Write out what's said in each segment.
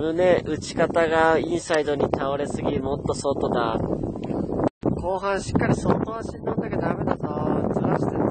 胸、打ち方がインサイドに倒れすぎ、もっと外だ。後半しっかり外足に乗んなきゃダメだぞ。ずらしてるぞ。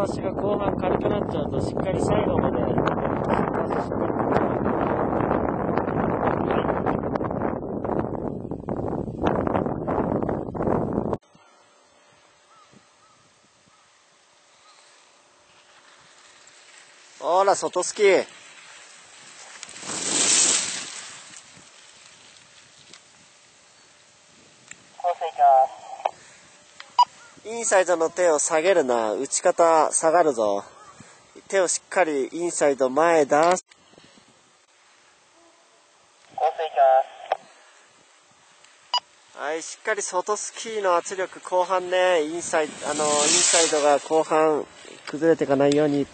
外足が後半軽くなっちゃうと、しっかり最後まで、ほら外足しっかりほら、外スキー。インサイドの手を下げるな。打ち方下がるぞ。手をしっかりインサイド前出す。はい、しっかり外スキーの圧力後半ね、インサイド、あの、インサイドが後半崩れていかないように。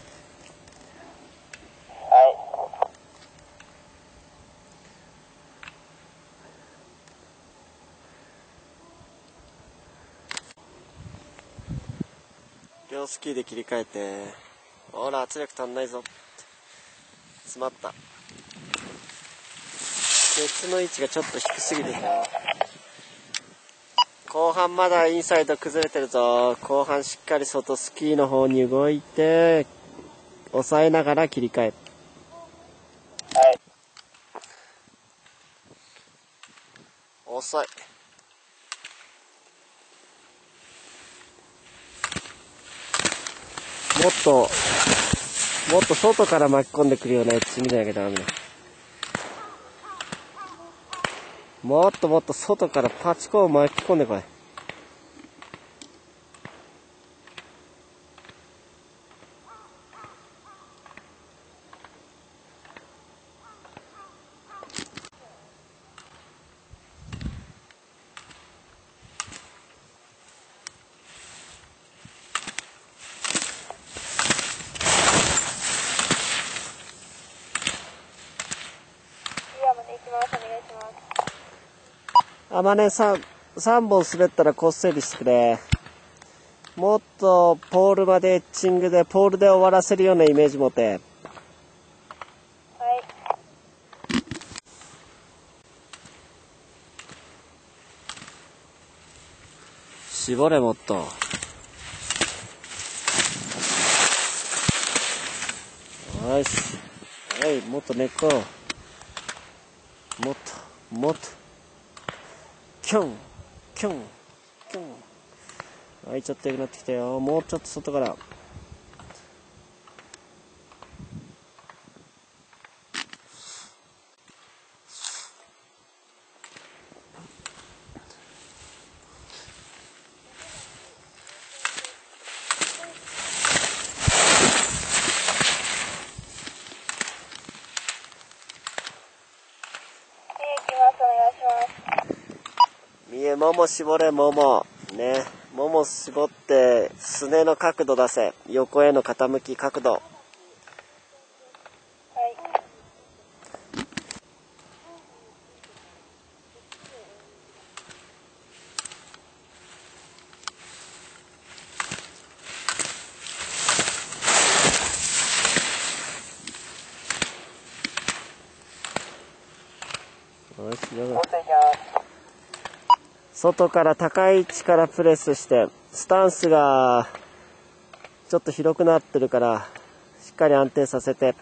両スキーで切り替えて、ほら、圧力足んないぞ。詰まった。ケツの位置がちょっと低すぎてたよ。後半まだインサイド崩れてるぞ。後半しっかり外スキーの方に動いて、押さえながら切り替え。遅い。もっと、もっと外から巻き込んでくるようなエッジ見なきゃダメだ。もっともっと外からパチコを巻き込んでこい。あまね3、3本滑ったらこっせりしてくれ。もっとポールまでエッチングで、ポールで終わらせるようなイメージ持て。絞れもっと。よし。はい、もっと根っこ。もっと、もっと。キュン、キュン、キュン。はい、ちょっと良くなってきたよ。もうちょっと外から。もも絞れ、もも。ね。もも絞って、すねの角度出せ。横への傾き角度。し、よ外から高い位置からプレスして、スタンスがちょっと広くなってるから、しっかり安定させて、